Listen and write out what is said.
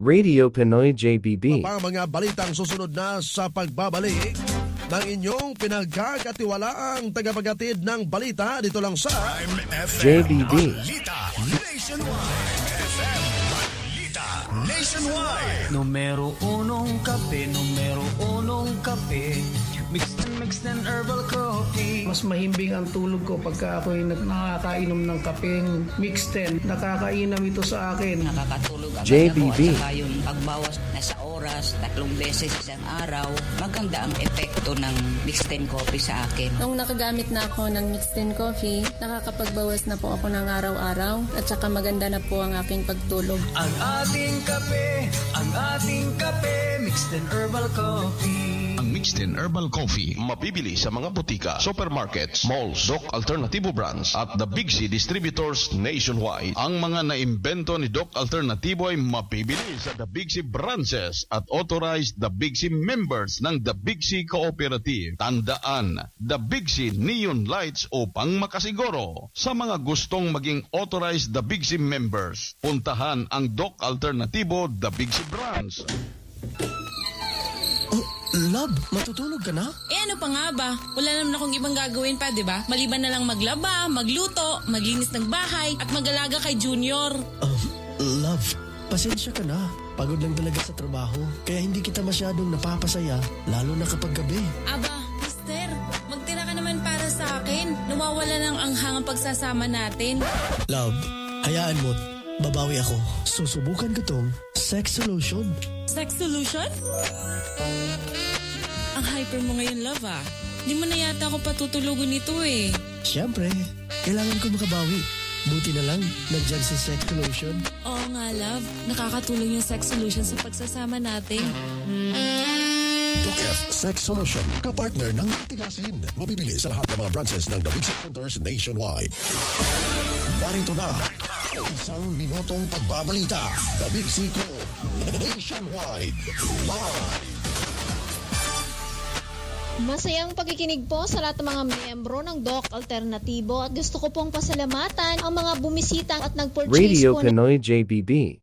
Radio Pinoy JBB. Pa mga balitang susunod na sa pagbabalik ng inyong pinagkakatiwalaang tagapagatid ng balita dito lang sa JBB. Balita Nationwide. FM Balita Nationwide. Numero unong kape, numero unong kape Mixed mixed and herbal coffee Mas mahimbing ang tulog ko pagka ako'y nakakainom ng kapeng mixed 10. Nakakainam ito sa akin. nakakatulog agad JBB. ako at saka yung pagbawas na sa oras, tatlong beses isang araw, maganda ang epekto ng mixed 10 coffee sa akin. Nung nakagamit na ako ng mixed in coffee, nakakapagbawas na po ako ng araw-araw at saka maganda na po ang aking pagtulog. Ang ating kape, ang ating kape Mixed and herbal coffee In Herbal Coffee mabibili sa mga butika, supermarkets, malls, Doc Alternativo Brands at the Big C Distributors nationwide. Ang mga naimbento ni Doc Alternativo ay mabibili sa the Big C branches at authorized the Big C members ng the Big C Cooperative. Tandaan, the Big C Neon Lights upang makasiguro. Sa mga gustong maging authorized the Big C members, puntahan ang Doc Alternativo the Big C branch. Love, matutulog ka na? Eh ano pa nga ba? Wala naman akong ibang gagawin pa, di ba? Maliban na lang maglaba, magluto, maglinis ng bahay, at mag-alaga kay Junior. Um, love, pasensya ka na. Pagod lang talaga sa trabaho. Kaya hindi kita masyadong napapasaya, lalo na kapag gabi. Aba, mister, magtira ka naman para sa akin. Nawawala ng anghang ang pagsasama natin. Love, hayaan mo, babawi ako. Susubukan ko tong sex solution. Sex solution? Ang hyper mo ngayon, love ah. Di mo na yata ako patutulugan nito eh. Siyempre, kailangan ko makabawi. Buti na lang, nandyan si sex solution. Oo nga, love. Nakakatulong yung sex solution sa pagsasama natin. F Sex Solution, kapartner ng Tigasin. Mabibili sa lahat ng mga branches ng The Big Centers nationwide. Narito na, isang minutong pagbabalita. The Big C Co. Nationwide. Live. Masayang pagkikinig po sa lahat ng mga miyembro ng Doc Alternatibo at gusto ko pong pasalamatan ang mga bumisita at nag-purchase Radio po ng Pinoy JBB.